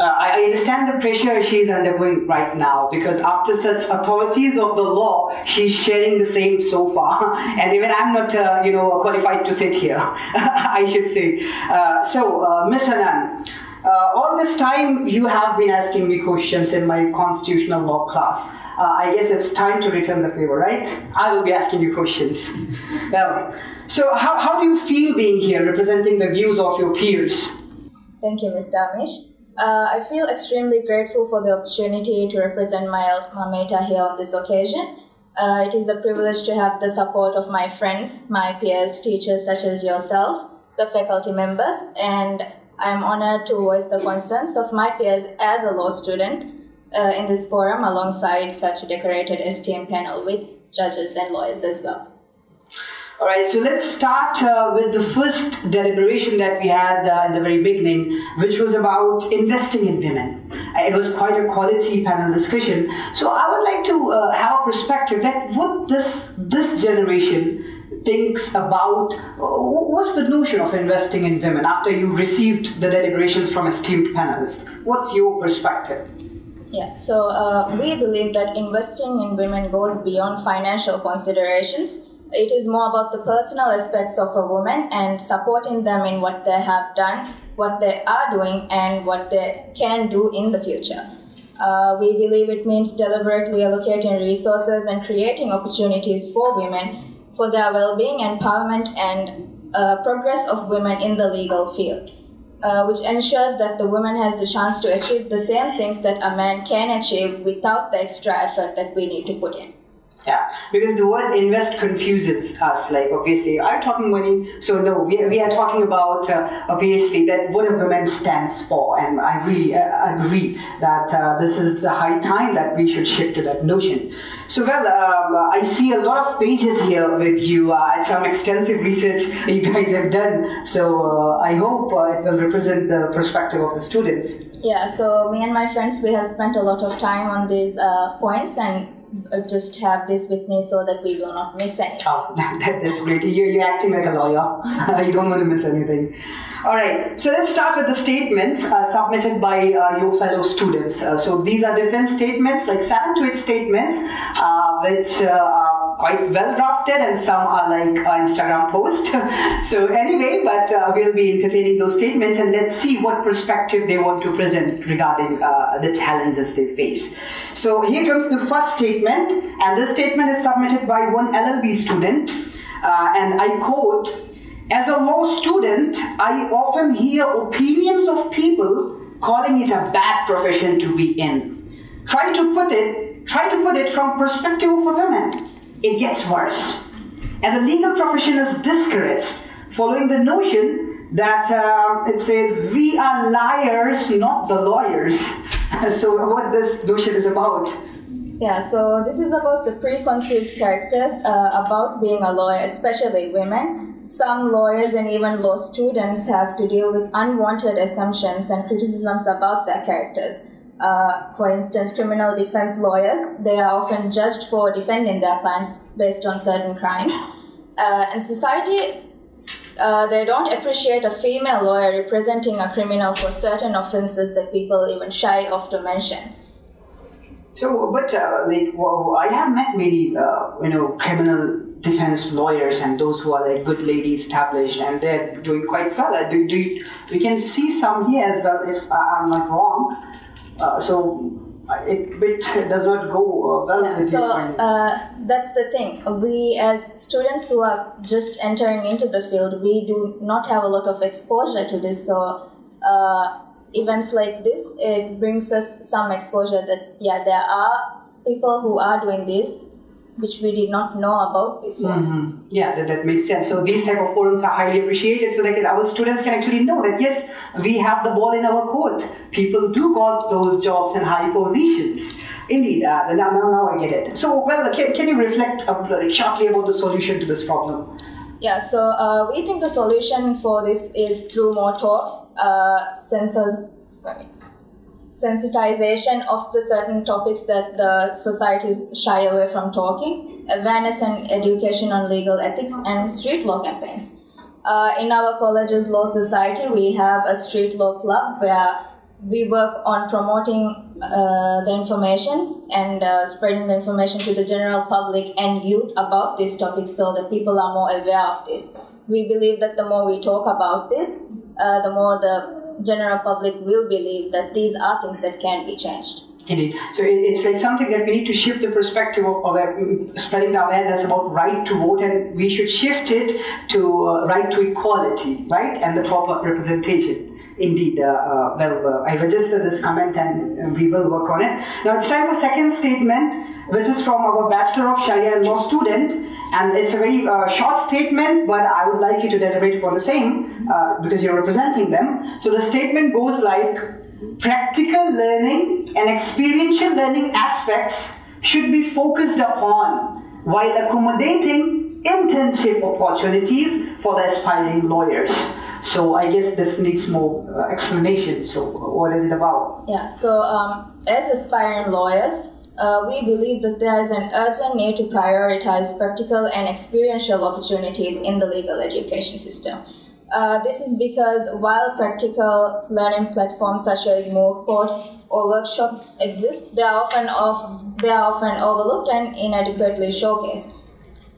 uh, I understand the pressure she's undergoing right now because after such authorities of the law, she's sharing the same so far, and even I'm not, uh, you know, qualified to sit here. I should say. Uh, so, uh, Miss Anaan, uh, all this time you have been asking me questions in my constitutional law class. Uh, I guess it's time to return the favor, right? I will be asking you questions. well, so how, how do you feel being here, representing the views of your peers? Thank you, Mr. Amish. Uh, I feel extremely grateful for the opportunity to represent my alma mater here on this occasion. Uh, it is a privilege to have the support of my friends, my peers, teachers such as yourselves, the faculty members, and I am honored to voice the concerns of my peers as a law student uh, in this forum alongside such a decorated esteemed panel with judges and lawyers as well. All right, so let's start uh, with the first deliberation that we had uh, in the very beginning, which was about investing in women. Uh, It was quite a quality panel discussion. So I would like to uh, have a perspective that what this this generation thinks about uh, what's the notion of investing in women after you received the deliberations from esteemed panelists. What's your perspective? Yeah, so uh, we believe that investing in women goes beyond financial considerations. It is more about the personal aspects of a woman and supporting them in what they have done, what they are doing, and what they can do in the future. Uh, we believe it means deliberately allocating resources and creating opportunities for women for their well being, empowerment, and uh, progress of women in the legal field uh, which ensures that the woman has the chance to achieve the same things that a man can achieve without the extra effort that we need to put in. Yeah, because the word invest confuses us. Like, obviously, you talking money? So, no, we, we are talking about, uh, obviously, that what a woman stands for. And I really uh, agree that uh, this is the high time that we should shift to that notion. So, well, um, I see a lot of pages here with you uh, some extensive research you guys have done. So, uh, I hope uh, it will represent the perspective of the students. Yeah, so me and my friends, we have spent a lot of time on these points and just have this with me so that we will not miss anything. Oh, that, that's great. You're, you're acting like a lawyer. you don't want to miss anything. All right, so let's start with the statements uh, submitted by uh, your fellow students. Uh, so these are different statements, like seven to eight statements, uh, which uh, quite well drafted, and some are like Instagram post. so anyway, but uh, we'll be entertaining those statements, and let's see what perspective they want to present regarding uh, the challenges they face. So here comes the first statement, and this statement is submitted by one LLB student, uh, and I quote. As a law student, I often hear opinions of people calling it a bad profession to be in. Try to put it, try to put it from perspective of a woman. It gets worse. And the legal profession is discouraged, following the notion that um, it says we are liars, not the lawyers. so what this notion is about? Yeah, so this is about the preconceived characters uh, about being a lawyer, especially women. Some lawyers and even law students have to deal with unwanted assumptions and criticisms about their characters. Uh, for instance, criminal defense lawyers, they are often judged for defending their clients based on certain crimes. Uh, and society, uh, they don't appreciate a female lawyer representing a criminal for certain offenses that people even shy off to mention. So, but uh, like, well, I have met many, uh, you know, criminal defense lawyers and those who are like good lady established, and they're doing quite well. Uh, do, do we can see some here as well, if I'm not wrong. Uh, so, it, it does not go uh, well Yeah, so uh, that's the thing. We, as students who are just entering into the field, we do not have a lot of exposure to this. So, uh, events like this, it brings us some exposure that, yeah, there are people who are doing this, which we did not know about before. Mhm. Yeah, that, that makes sense. So these type of forums are highly appreciated, so that our students can actually know that yes, we have the ball in our court. People do got those jobs and high positions. Indeed, uh, now, now, now I get it. So, well, can, can you reflect uh, shortly about the solution to this problem? Yeah, so uh, we think the solution for this is through more talks, uh, sensors, sorry, sensitization of the certain topics that the societies shy away from talking, awareness and education on legal ethics, and street law campaigns. Uh, in our college's law society, we have a street law club where we work on promoting uh, the information and uh, spreading the information to the general public and youth about this topic so that people are more aware of this. We believe that the more we talk about this, uh, the more the general public will believe that these are things that can be changed. Indeed. So it's like something that we need to shift the perspective of, of uh, spreading the awareness about right to vote, and we should shift it to uh, right to equality, right, and the proper representation. Indeed, uh, uh, well, uh, I register this comment and we will work on it. Now it's time for second statement, which is from our Bachelor of Sharia and Law student, and it's a very uh, short statement, but I would like you to deliberate upon the same uh, because you're representing them. So the statement goes like, practical learning and experiential learning aspects should be focused upon while accommodating internship opportunities for the aspiring lawyers. So I guess this needs more uh, explanation. So what is it about? Yeah. So um, as aspiring lawyers, uh, we believe that there is an urgent need to prioritize practical and experiential opportunities in the legal education system. Uh, this is because while practical learning platforms such as MOOC courses or workshops exist, they are often off, they are often overlooked and inadequately showcased.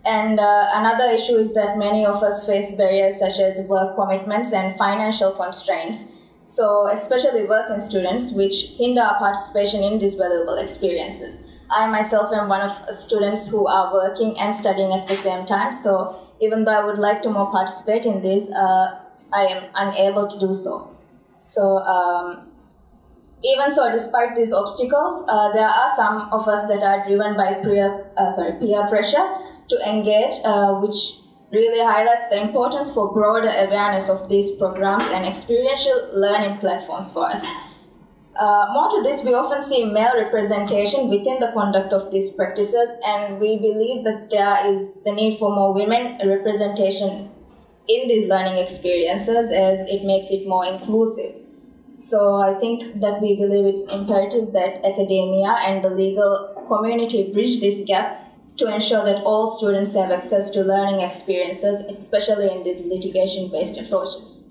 And uh, another issue is that many of us face barriers such as work commitments and financial constraints. So, especially working students, which hinder our participation in these valuable experiences. I myself am one of students who are working and studying at the same time. So, even though I would like to more participate in this, uh, I am unable to do so. So, um, even so, despite these obstacles, uh, there are some of us that are driven by peer, uh, sorry, peer pressure to engage, uh, which really highlights the importance for broader awareness of these programs and experiential learning platforms for us. Uh, more to this, we often see male representation within the conduct of these practices, and we believe that there is the need for more women representation in these learning experiences as it makes it more inclusive. So I think that we believe it's imperative that academia and the legal community bridge this gap to ensure that all students have access to learning experiences, especially in these litigation based approaches.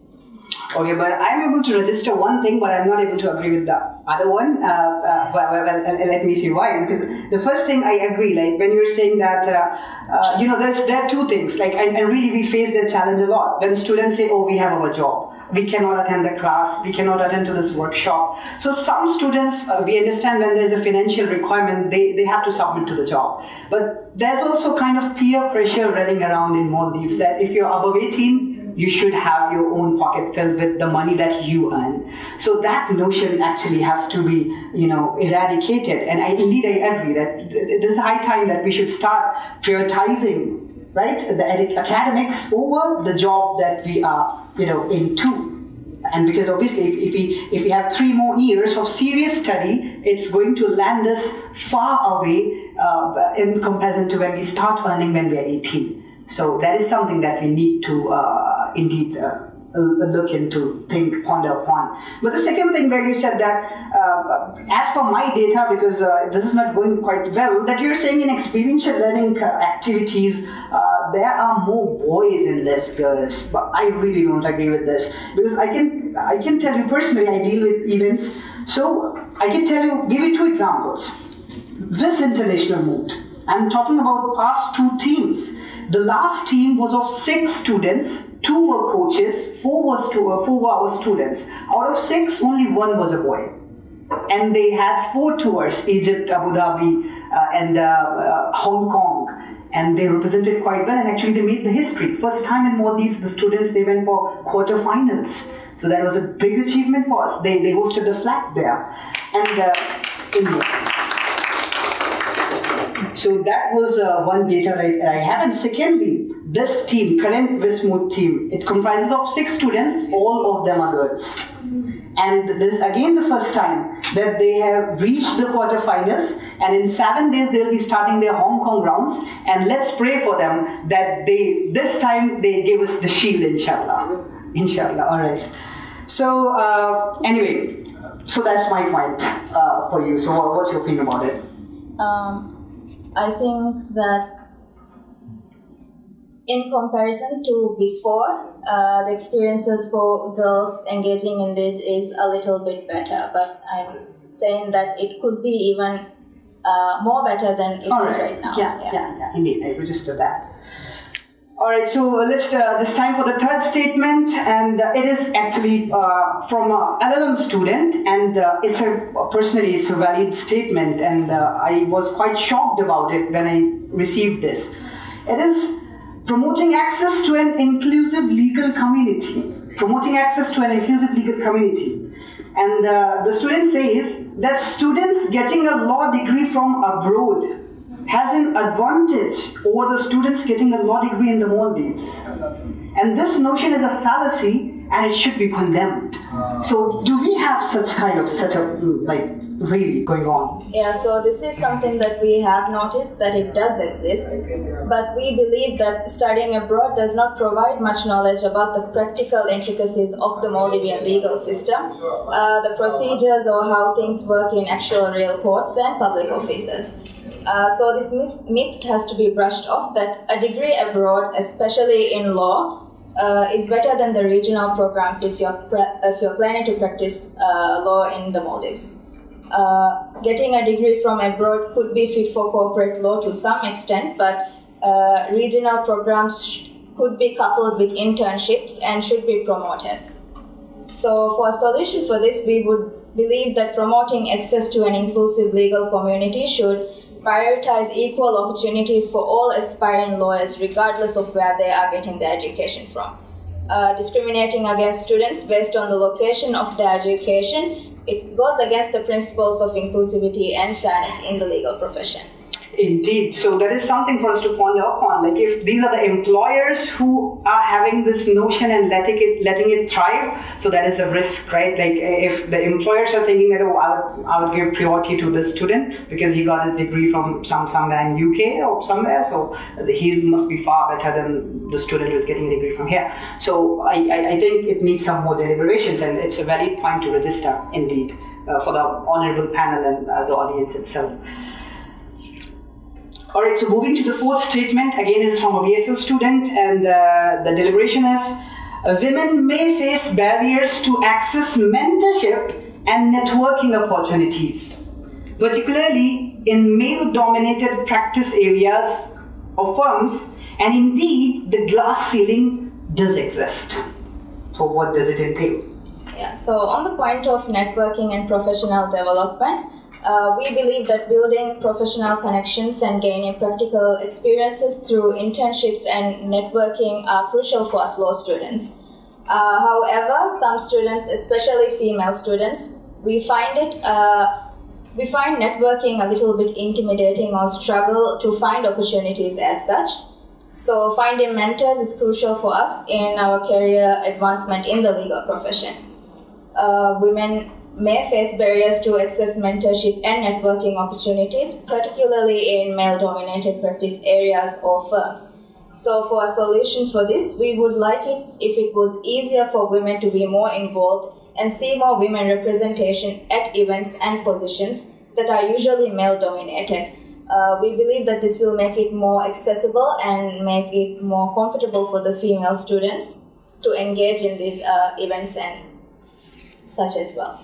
Okay, but I'm able to register one thing, but I'm not able to agree with the other one. Uh, uh, well, well, well, let me see why. Because the first thing I agree, like when you're saying that, uh, uh, you know, there's there are two things. Like, and, and really, we face that challenge a lot when students say, "Oh, we have our job." We cannot attend the class, we cannot attend to this workshop. So some students, uh, we understand when there's a financial requirement, they, they have to submit to the job. But there's also kind of peer pressure running around in Maldives that if you're above 18, you should have your own pocket filled with the money that you earn. So that notion actually has to be, you know, eradicated. And I, indeed, I agree that it is high time that we should start prioritizing, right, the academics over the job that we are, you know, into. And because obviously if, if, we if we have three more years of serious study it's going to land us far away uh, in comparison to when we start earning when we are 18 so that is something that we need to uh, indeed uh, look into, think, ponder upon. But the second thing where you said that, uh, as per my data, because uh, this is not going quite well, that you're saying in experiential learning uh, activities, uh, there are more boys in less girls. But I really don't agree with this because I can I can tell you personally, I deal with events, so I can tell you, give you two examples. This international moot. I'm talking about past two teams the last team was of six students. Two were coaches, four was two, uh, four were students. Out of six, only one was a boy. And they had four tours: Egypt, Abu Dhabi, uh, and uh, uh, Hong Kong. And they represented quite well, and actually they made the history. First time in Maldives, the students they went for quarterfinals. So that was a big achievement for us. They, they hosted the flag there, and uh, India. So that was uh, one data that I have. And secondly, this team, current Vis Moot team, it comprises of six students, all of them are girls. And this again the first time that they have reached the quarterfinals. And in seven days, they'll be starting their Hong Kong rounds. And let's pray for them that they this time they give us the shield, inshallah. Inshallah. All right. So uh, anyway, so that's my point uh, for you. So what's your opinion about it? Um, I think that in comparison to before, uh, the experiences for girls engaging in this is a little bit better. But I'm saying that it could be even uh, more better than it All is right. right now. Yeah, yeah, yeah, indeed. I register that. All right, so let's uh, this time for the third statement, and uh, it is actually uh, from a LLM student, and uh, it's a personally it's a valid statement, and uh, I was quite shocked about it when I received this. It is promoting access to an inclusive legal community. Promoting access to an inclusive legal community. And uh, the student says that students getting a law degree from abroad has an advantage over the students getting a law degree in the Maldives. And this notion is a fallacy and it should be condemned. So, do we have such kind of setup, like, really going on? Yeah, so this is something that we have noticed that it does exist, but we believe that studying abroad does not provide much knowledge about the practical intricacies of the Maldivian legal system, uh, the procedures or how things work in actual real courts and public offices. Uh, so this myth has to be brushed off that a degree abroad, especially in law, uh, is better than the regional programs if you're if you're planning to practice uh, law in the Maldives. Uh, getting a degree from abroad could be fit for corporate law to some extent, but uh, regional programs could be coupled with internships and should be promoted. So, for a solution for this, we would believe that promoting access to an inclusive legal community should prioritize equal opportunities for all aspiring lawyers, regardless of where they are getting their education from. Uh, discriminating against students based on the location of their education, it goes against the principles of inclusivity and fairness in the legal profession. Indeed. So that is something for us to ponder upon. Like if these are the employers who are having this notion and letting it letting it thrive, so that is a risk, right? Like if the employers are thinking that oh, I would, give priority to the student because he got his degree from some somewhere in UK or somewhere, so he must be far better than the student who is getting a degree from here. So I, I, think it needs some more deliberations, and it's a valid point to register indeed uh, for the honorable panel and uh, the audience itself. All right, so moving to the fourth statement, again, is from a BSL student, and uh, the deliberation is uh, women may face barriers to access mentorship and networking opportunities, particularly in male dominated practice areas of firms, and indeed, the glass ceiling does exist. So, what does it entail? Yeah, so on the point of networking and professional development, uh, we believe that building professional connections and gaining practical experiences through internships and networking are crucial for us law students. Uh, however, some students, especially female students, we find it uh, we find networking a little bit intimidating or struggle to find opportunities as such. So finding mentors is crucial for us in our career advancement in the legal profession. Uh, women may face barriers to access mentorship and networking opportunities, particularly in male dominated practice areas or firms. So, for a solution for this, we would like it if it was easier for women to be more involved and see more women representation at events and positions that are usually male dominated. Uh, we believe that this will make it more accessible and make it more comfortable for the female students to engage in these uh, events and such as well.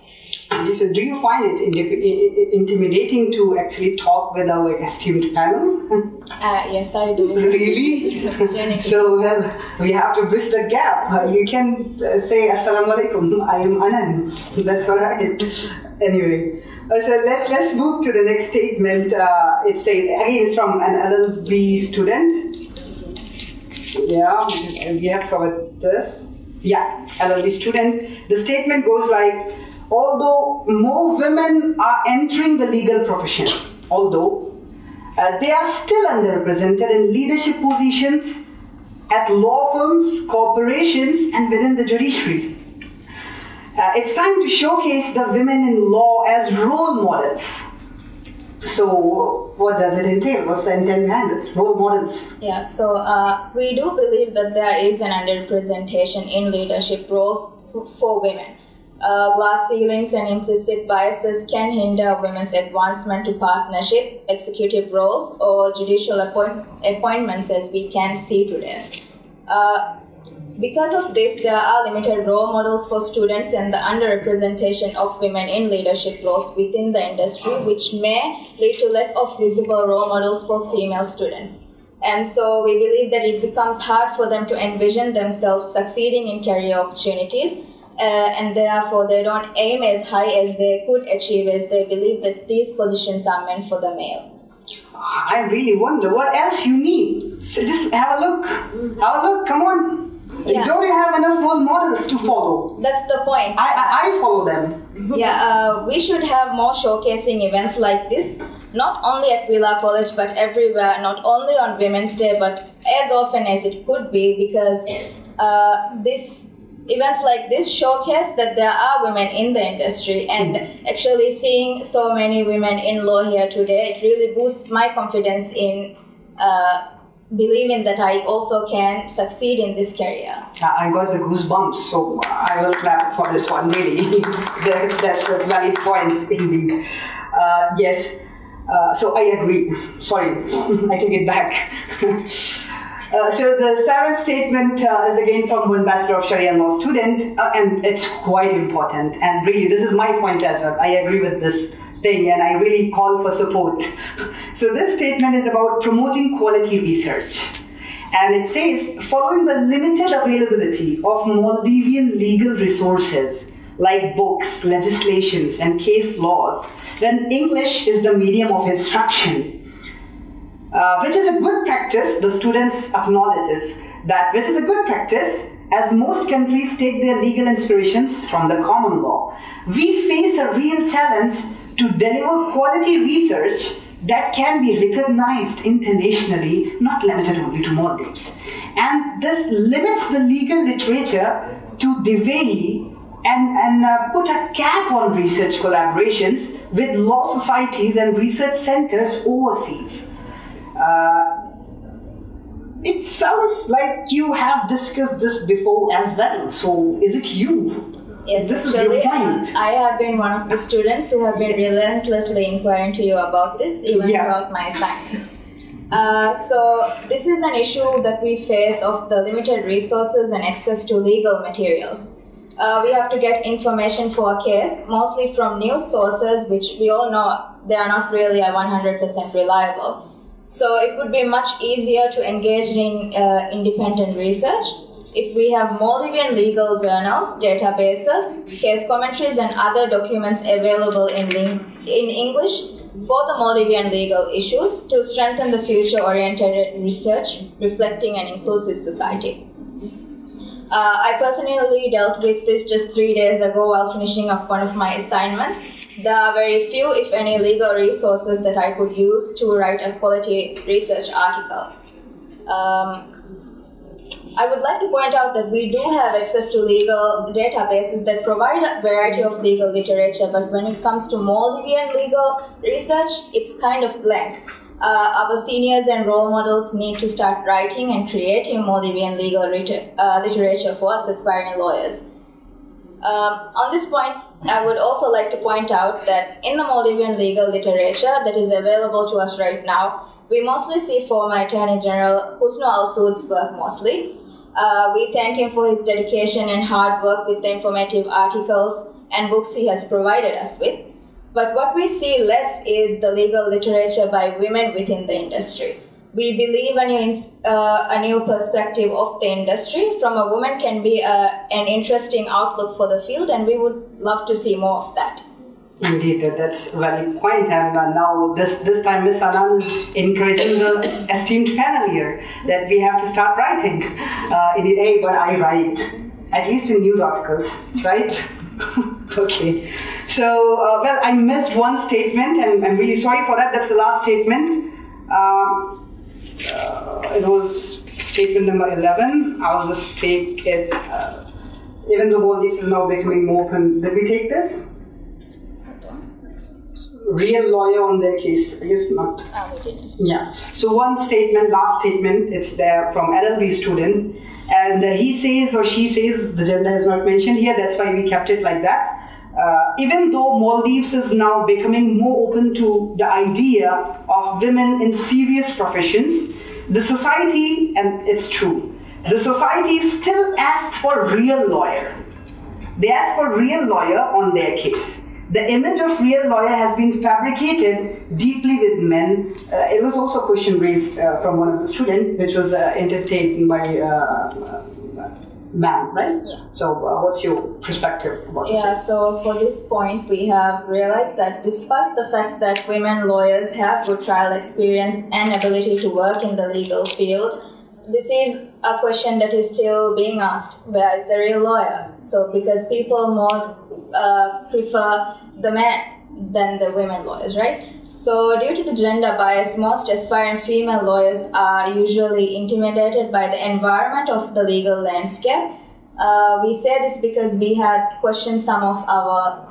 So, do you find it intimidating to actually talk with our esteemed panel? Uh, yes, I do. really? So, well, we have to bridge the gap. You can uh, say Assalamu alaikum. I am Anaan. That's all right. Anyway, uh, so let's let's move to the next statement. Uh, it says again, it's from an LLB student. Yeah, we have covered this. Yeah, LLB student. The statement goes like, although more women are entering the legal profession, although uh, they are still underrepresented in leadership positions at law firms, corporations, and within the judiciary. Uh, it's time to showcase the women in law as role models. So, what does it entail? What's the intent behind this? Role models. Yeah, so uh, we do believe that there is an underrepresentation in leadership roles for women. Uh, glass ceilings and implicit biases can hinder women's advancement to partnership, executive roles, or judicial appoint- appointments, as we can see today. Uh, because of this, there are limited role models for students and the underrepresentation of women in leadership roles within the industry, which may lead to lack of visible role models for female students. And so we believe that it becomes hard for them to envision themselves succeeding in career opportunities, uh, and therefore they don't aim as high as they could achieve as they believe that these positions are meant for the male. I really wonder what else you need. So just have a look. Have a look. Come on. Yeah. Don't you have enough role models to follow? That's the point. I, I, I follow them. Yeah, uh, we should have more showcasing events like this, not only at Villa College but everywhere, not only on Women's Day but as often as it could be because uh, this events like this showcase that there are women in the industry and actually seeing so many women in law here today it really boosts my confidence in uh, believing that I also can succeed in this career. I got the goosebumps, so I will clap for this one, really. That- That's a valid point, indeed. Uh, yes, uh, so I agree. Sorry, I take it back. Uh, so the seventh statement uh, is again from one Bachelor of Sharia Law student, uh, and it's quite important. And really, this is my point as well. I agree with this thing, and I really call for support. So this statement is about promoting quality research. And it says, following the limited availability of Maldivian legal resources like books, legislations, and case laws, when English is the medium of instruction, uh, which is a good practice, the students acknowledges that which is a good practice as most countries take their legal inspirations from the common law. We face a real challenge to deliver quality research that can be recognized internationally, not limited only to Maldives. And this limits the legal literature to Dhivehi and, and uh, put a cap on research collaborations with law societies and research centers overseas. Uh, it sounds like you have discussed this before as well. So, is it you? Yes, This is your uh, point. I have been one of the students who have been relentlessly inquiring to you about this, even Yeah. throughout my science. Uh, so this is an issue that we face of the limited resources and access to legal materials. Uh, we have to get information for a case, mostly from news sources, which we all know they are not really a 100% reliable. So it would be much easier to engage in uh, independent research if we have Maldivian legal journals, databases, case commentaries, and other documents available in, in English for the Maldivian legal issues to strengthen the future oriented research reflecting an inclusive society. Uh, I personally dealt with this just three days ago while finishing up one of my assignments. There are very few, if any, legal resources that I could use to write a quality research article. Um, I would like to point out that we do have access to legal databases that provide a variety of legal literature, but when it comes to Maldivian legal research, it's kind of blank. Uh, our seniors and role models need to start writing and creating Maldivian legal uh, literature for us aspiring lawyers. Um, on this point, I would also like to point out that in the Maldivian legal literature that is available to us right now, we mostly see former Attorney General Husnu Al Suood's work mostly. Uh, we thank him for his dedication and hard work with the informative articles and books he has provided us with. But what we see less is the legal literature by women within the industry. We believe a new, ins- uh, a new perspective of the industry from a woman can be uh, an interesting outlook for the field, and we would love to see more of that. Indeed, that- that's a valid point. And uh, now this this time, Miss Anaan is encouraging the esteemed panel here that we have to start writing. Uh, in the A, but I write at least in news articles, right? okay. So, uh, well, I missed one statement, and I'm really sorry for that. That's the last statement. Um, uh, it was statement number 11. I'll just take it. Uh, even though Maldives is now becoming more open, did we take this? real lawyer on their case? I guess not. We didn't. Yeah. So one statement, last statement, it's there from LLB student, and he says or she says the gender is not mentioned here. That's why we kept it like that. Uh, even though Maldives is now becoming more open to the idea of women in serious professions, the society, and it's true, the society still asks for real lawyer. They ask for real lawyer on their case the image of real lawyer has been fabricated deeply with men. Uh, it was also a question raised uh, from one of the students, which was uh, entertained by uh, man, right? Yeah. So, uh, what's your perspective about this? Yeah, so for this point, we have realized that despite the fact that women lawyers have good trial experience and ability to work in the legal field, this is a question that is still being asked where is the real lawyer? So, because people more uh, prefer the men than the women lawyers, right? So, due to the gender bias, most aspiring female lawyers are usually intimidated by the environment of the legal landscape. Uh, we say this because we had questioned some of our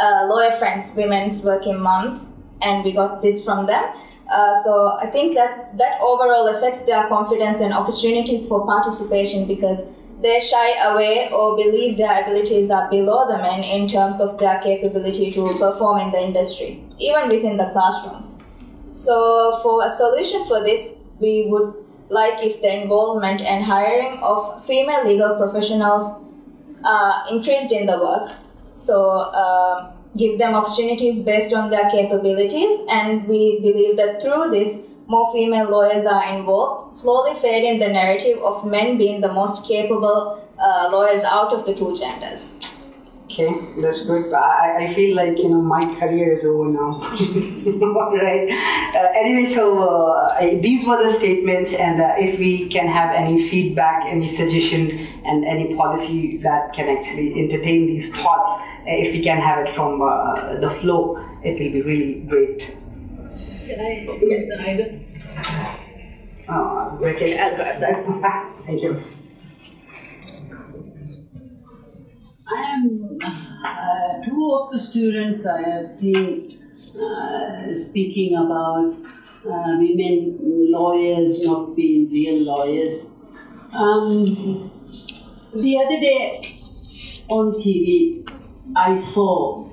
uh, lawyer friends, women's working moms, and we got this from them. Uh, so I think that that overall affects their confidence and opportunities for participation because they shy away or believe their abilities are below the men in terms of their capability to perform in the industry, even within the classrooms. So, for a solution for this, we would like if the involvement and hiring of female legal professionals uh, increased in the work. So, uh, give them opportunities based on their capabilities, and we believe that through this, more female lawyers are involved, slowly fading the narrative of men being the most capable uh, lawyers out of the two genders. Okay, that's good. I, I feel like you know my career is over now. right. Uh, anyway, so uh, I, these were the statements, and uh, if we can have any feedback, any suggestion, and any policy that can actually entertain these thoughts, uh, if we can have it from uh, the flow, it will be really great. Can I the item? Uh, okay. Thank you. I am uh, two of the students I have seen uh, speaking about uh, women lawyers not being real lawyers. Um, the other day on TV, I saw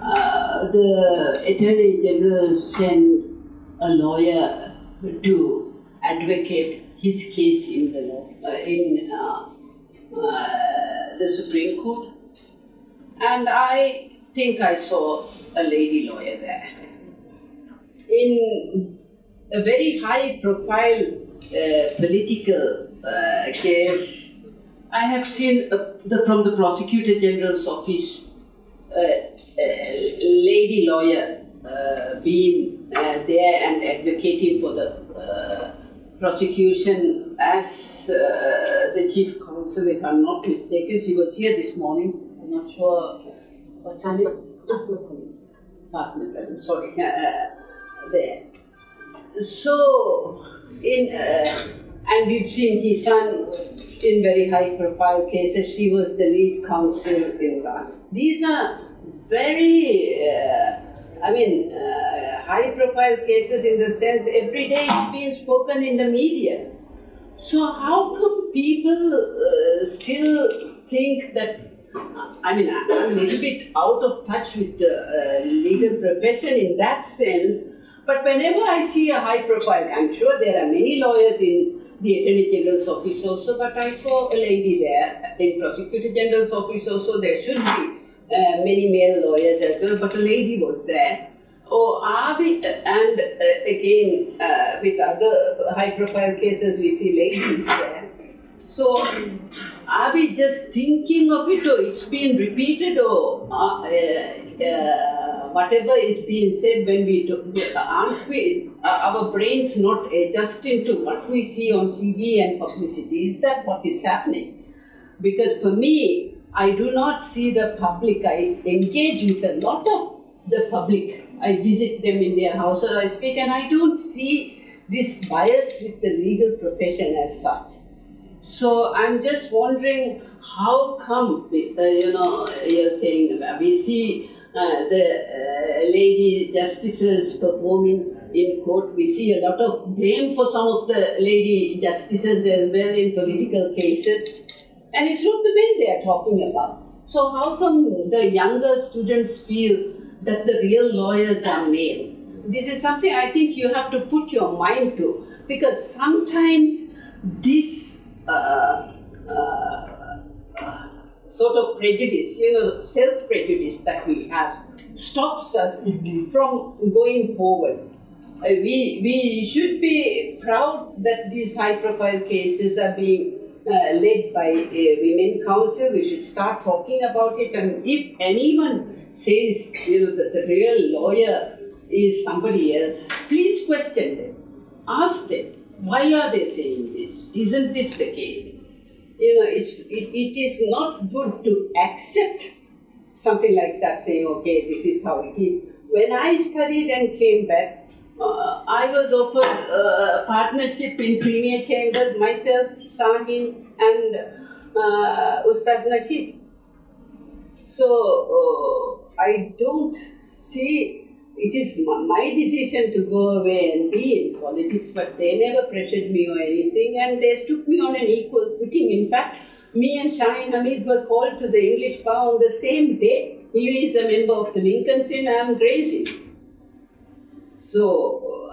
uh, the Attorney General send a lawyer to advocate his case in the law uh, in uh, uh, the Supreme Court, and I think I saw a lady lawyer there. In a very high profile uh, political uh, case, I have seen uh, the, from the Prosecutor General's office a, a lady lawyer uh, being uh, there and advocating for the uh, prosecution as uh, the chief counsel, if I'm not mistaken. She was here this morning. I'm not sure what's her name. Fatma, sorry, uh, there. So, in uh, and we've seen his son in very high profile cases. She was the lead counsel in that. These are very, uh, I mean, uh, high profile cases in the sense every day it's being spoken in the media. So, how come people uh, still think that? I mean, I'm a little bit out of touch with the uh, legal profession in that sense. But whenever I see a high profile, I'm sure there are many lawyers in the Attorney General's office also, but I saw a lady there in Prosecutor General's office also. There should be uh, many male lawyers as well, but a lady was there. Oh, are we, uh, and uh, again, uh, with other high profile cases, we see ladies there. So, are we just thinking of it, or it's been repeated, or whatever is being said when we do, aren't we, our brains not adjusting to what we see on TV and publicity? Is that what is happening? Because for me, I do not see the public. I engage with a lot of the public. I visit them in their houses, I speak, and I don't see this bias with the legal profession as such. So I'm just wondering how come, uh, you know, you're saying we see uh, the uh, lady justices performing in court. We see a lot of blame for some of the lady justices as well in political cases. And it's not the men they are talking about. So, how come the younger students feel that the real lawyers are male? This is something I think you have to put your mind to because sometimes this uh, uh, uh, sort of prejudice, you know, self prejudice that we have, stops us from going forward. Uh, we, we should be proud that these high profile cases are being uh, led by a women council. We should start talking about it. And if anyone says, you know, that the real lawyer is somebody else, please question them. Ask them, why are they saying this? Isn't this the case? You know, it's, it, it is not good to accept something like that, saying, okay, this is how it is. When I studied and came back, uh, I was offered a partnership in Premier Chambers, myself, Shahin, and uh, Ustaz Nasheed. So uh, I don't see it is my decision to go away and be in politics, but they never pressured me or anything, and they took me on an equal footing. In fact, me and Shahin Hamid were called to the English bar on the same day. He is a member of the Lincoln's Inn, I am Gray's Inn. So,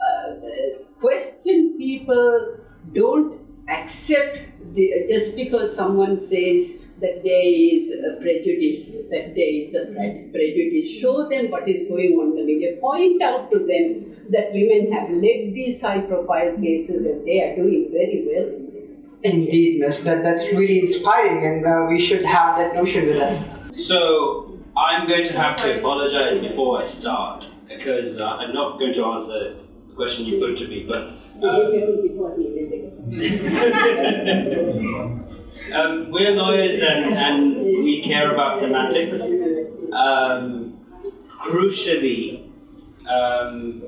uh, question people don't accept the, just because someone says that there is a prejudice, that there is a prejudice. Show them what is going on in the media. Point out to them that women have led these high profile cases and they are doing very well in this. Indeed, Miss. That, that's really inspiring and uh, we should have that notion with us. So, I'm going to have to apologize before I start because uh, I'm not going to answer the question you put to me, but. Um, we're lawyers and, and we care about semantics. Um, crucially, um,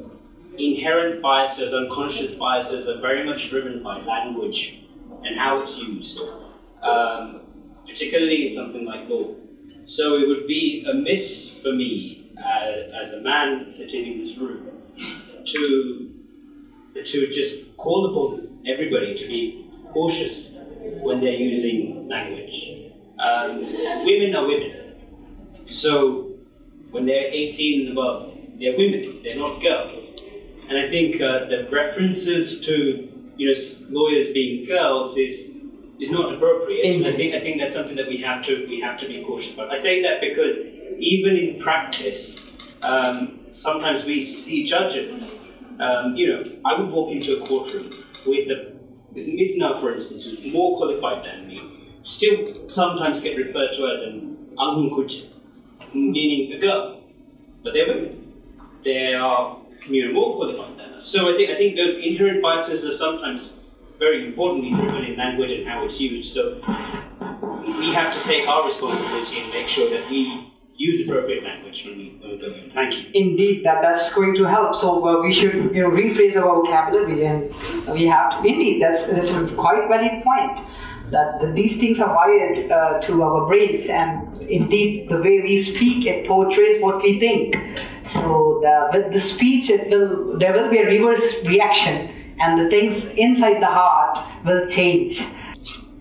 inherent biases, unconscious biases are very much driven by language and how it's used, um, particularly in something like law. So it would be amiss for me, uh, as a man sitting in this room, to, to just call upon everybody to be cautious when they're using language. Um, women are women. So when they're 18 and above, they're women, they're not girls. And I think uh, the references to you know lawyers being girls is is not appropriate. I think I think that's something that we have to we have to be cautious about. I say that because even in practice, um, sometimes we see judges. Um, you know, I would walk into a courtroom with a Misna, for instance, who's more qualified than me, still sometimes get referred to as an Angunkuch, meaning a girl. But they're women. They are you know, more qualified than us. So I think, I think those inherent biases are sometimes very importantly driven in language and how it's used. So we have to take our responsibility and make sure that we use appropriate language when we, Thank you. Indeed, that, that's going to help. So uh, we should you know rephrase our vocabulary and we have to. Indeed, that's that's a quite valid point. That, that these things are wired uh, to our brains, and indeed, the way we speak it portrays what we think. So the, with the speech, it will there will be a reverse reaction, and the things inside the heart will change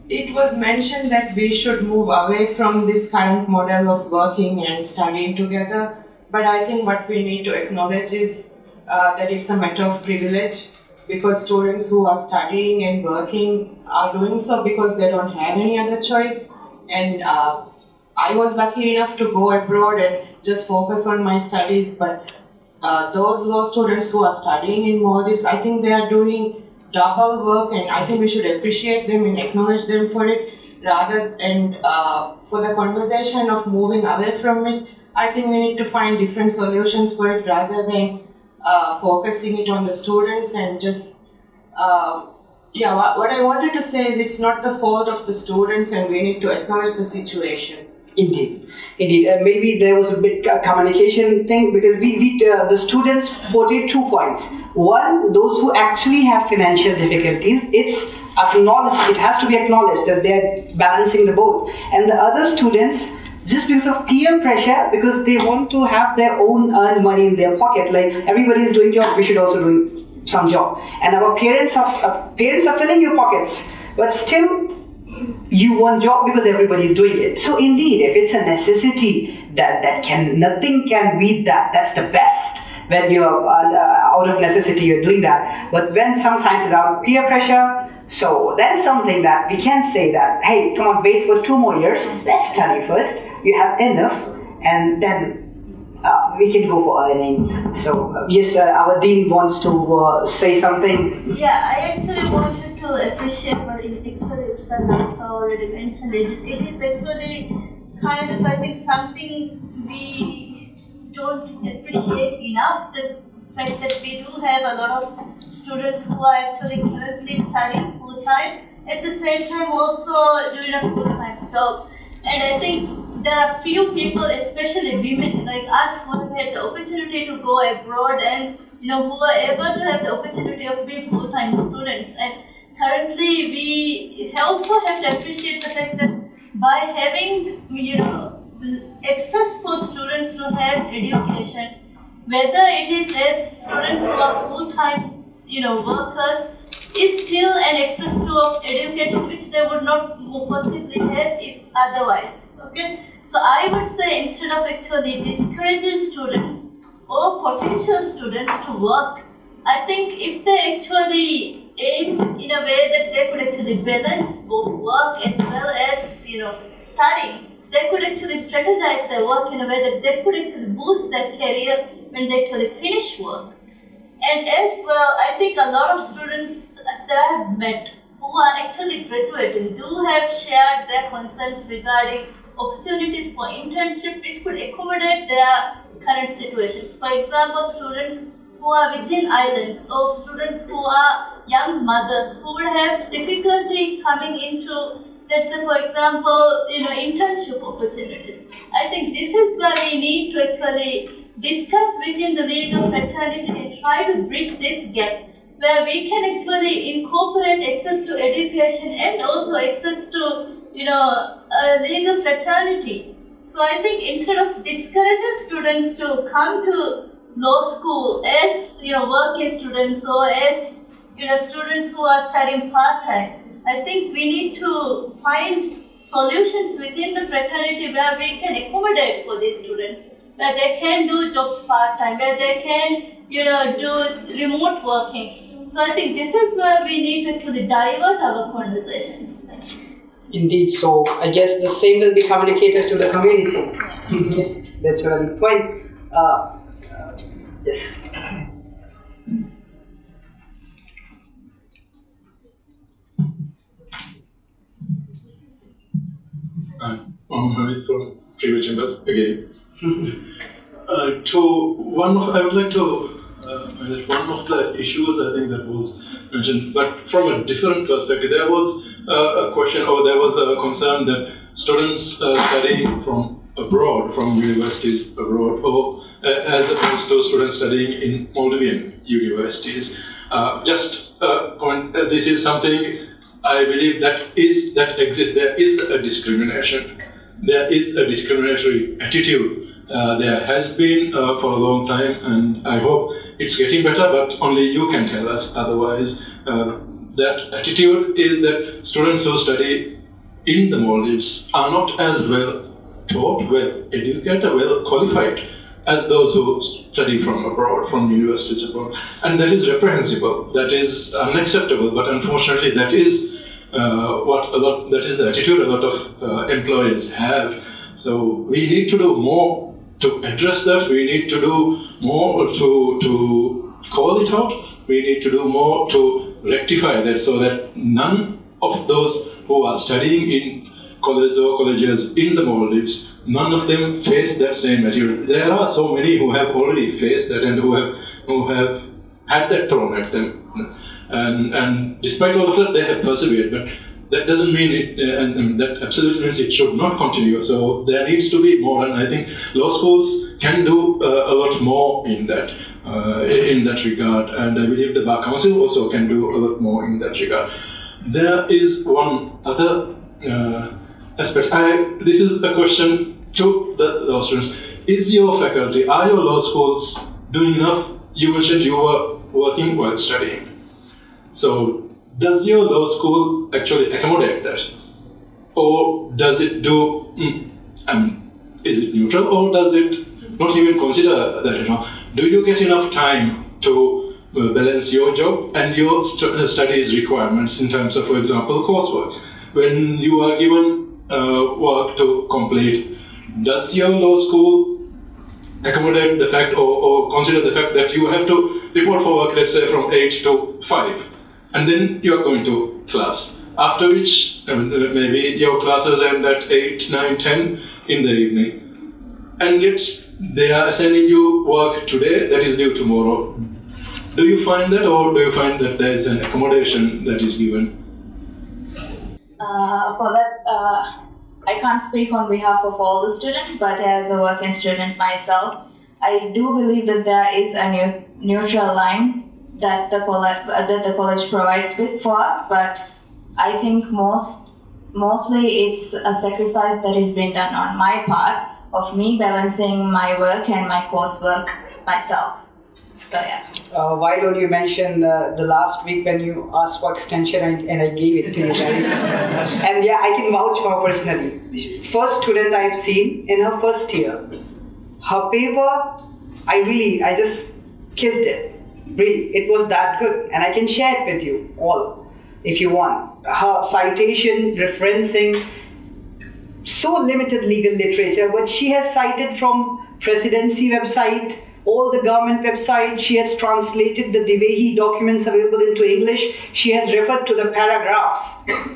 it was mentioned that we should move away from this current model of working and studying together. But I think what we need to acknowledge is uh, that it's a matter of privilege because students who are studying and working are doing so because they don't have any other choice. And uh, I was lucky enough to go abroad and just focus on my studies. But uh, those law students who are studying in Maldives, I think they are doing double work and I think we should appreciate them and acknowledge them for it rather and uh, for the conversation of moving away from it I think we need to find different solutions for it rather than uh, focusing it on the students and just uh, yeah what, what I wanted to say is it's not the fault of the students and we need to acknowledge the situation. Indeed Indeed, maybe there was a bit communication thing because we, we uh, the students voted two points. One, those who actually have financial difficulties, it's acknowledged. It has to be acknowledged that they're balancing the both. And the other students, just because of peer pressure, because they want to have their own earned money in their pocket. Like everybody is doing job, we should also do some job. And our parents are uh, parents are filling your pockets, but still you want job because everybody is doing it. So indeed, if it's a necessity, that that can nothing can beat that. That's the best when you're uh, out of necessity you're doing that. But when sometimes it's out of peer pressure, so that is something that we can say that hey, come on, wait for two more years. Let's study first. You have enough, and then uh, we can go for earning. So uh, yes, uh, our dean wants to uh, say something. Yeah, I actually wanted to appreciate what actually Ustad Nalka already mentioned. It, it is actually kind of I think something we don't appreciate enough. The fact that we do have a lot of students who are actually currently studying full time at the same time also doing a full time job. And I think there are few people, especially women like us, who have had the opportunity to go abroad and you know who are able to have the opportunity of being full-time students. And currently, we also have to appreciate the fact that by having you know access for students to have education, whether it is as students who are full-time you know workers is still an access to education which they would not possibly have if otherwise. Okay, so I would say instead of actually discouraging students or potential students to work, I think if they actually aim in a way that they could actually balance both work as well as you know studying, they could actually strategize their work in a way that they could actually boost their career when they actually finish work. And as well, I think a lot of students that I have met who are actually graduating do have shared their concerns regarding opportunities for internship which could accommodate their current situations. For example, students who are within islands or students who are young mothers who would have difficulty coming into let's say for example you know internship opportunities i think this is where we need to actually discuss within the legal fraternity and try to bridge this gap where we can actually incorporate access to education and also access to, you know, a legal fraternity. So I think instead of discouraging students to come to law school as, you know, working students or as, you know, students who are studying part-time, I think we need to find solutions within the fraternity where we can accommodate for these students, where they can do jobs part-time, where they can, you know, do remote working so I think this is where we need to actually divert our conversations. Indeed, so I guess the same will be communicated to the community. yes, that's a very point. Uh, yes. I'm Mohammed from Freeway Chambers again. uh, to one, I would like to uh, one of the issues I think that was mentioned, but from a different perspective, there was uh, a question or there was a concern that students uh, studying from abroad, from universities abroad, or uh, as opposed to students studying in Maldivian universities. Uh, just uh, point, this is something I believe that is that exists. There is a discrimination. There is a discriminatory attitude uh, there has been uh, for a long time, and I hope it's getting better, but only you can tell us. Otherwise, uh, that attitude is that students who study in the Maldives are not as well taught, well educated, well qualified as those who study from abroad, from universities abroad. And that is reprehensible, that is unacceptable, but unfortunately, that is uh, what a lot, that is the attitude a lot of uh, employers have. So we need to do more to address that, we need to do more to, to call it out. We need to do more to rectify that so that none of those who are studying in colleges in the Maldives, none of them face that same material. There are so many who have already faced that and who have who have had that thrown at them. And, and despite all of that, they have persevered. But that doesn't mean it, uh, and, and, that absolutely means it should not continue. So there needs to be more, and I think law schools can do uh, a lot more in that, uh, in that regard. And I believe the bar council also can do a lot more in that regard. There is one other uh, aspect. I, this is a question to the law students, is your faculty, are your law schools doing enough? You mentioned you were working while studying. So, does your law school actually accommodate that? Or does it do, mm, I mean, is it neutral or does it not even consider that, you know? Do you get enough time to uh, balance your job and your st- uh, studies requirements in terms of, for example, coursework? When you are given uh, work to complete, does your law school accommodate the fact or, or consider the fact that you have to report for work, let's say from 8 to 5, and then you are going to class? After which, uh, maybe your classes end at 8, 9, 10 in the evening. And yet, they are assigning you work today that is due tomorrow. Do you find that, or do you find that there is an accommodation that is given? Uh, for that, uh, I can't speak on behalf of all the students, but as a working student myself, I do believe that there is a new, neutral line that the college that the college provides with for us. But I think most mostly it's a sacrifice that is being done on my part of me balancing my work and my coursework myself. So yeah. Uh, why don't you mention the, the last week when you asked for extension and, and I gave it to you guys? and yeah, I can vouch for her personally. First student I've seen in her first year. Her paper, I really, I just kissed it. Really, it was that good. And I can share it with you all if you want. Her citation, referencing, so limited legal literature, but she has cited from presidency website, all the government website. She has translated the Dhivehi documents available into English. She has referred to the paragraphs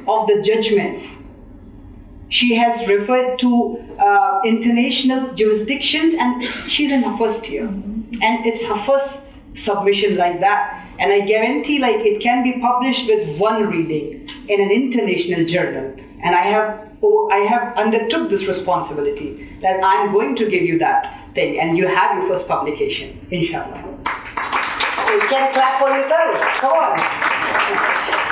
of the judgments. She has referred to uh, international jurisdictions, and she's in her first year, and it's her first submission like that. And I guarantee, like it can be published with one reading in an international journal. And I have oh, I have undertook this responsibility that I'm going to give you that thing, and you have your first publication, inshallah. So you can clap for yourself. Come on.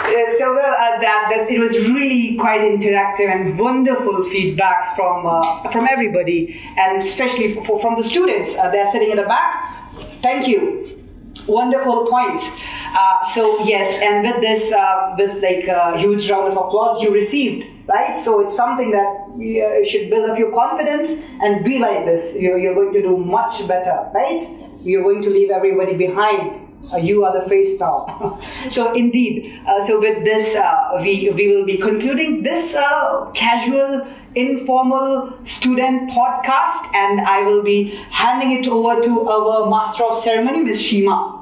Uh, so well, uh, that, that it was really quite interactive and wonderful feedbacks from uh, from everybody, and especially for, for, from the students. Uh, they're sitting in the back. Thank you wonderful points. Uh, so yes, and with this, uh, with like a huge round of applause you received, right? So it's something that uh, should build up your confidence and be like this. You're, you're going to do much better, right? Yes. You're going to leave everybody behind. Uh, you are the face now. so indeed, uh, so with this, uh, we we will be concluding this uh, casual, informal student podcast, and I will be handing it over to our master of ceremony, Ms. Shima.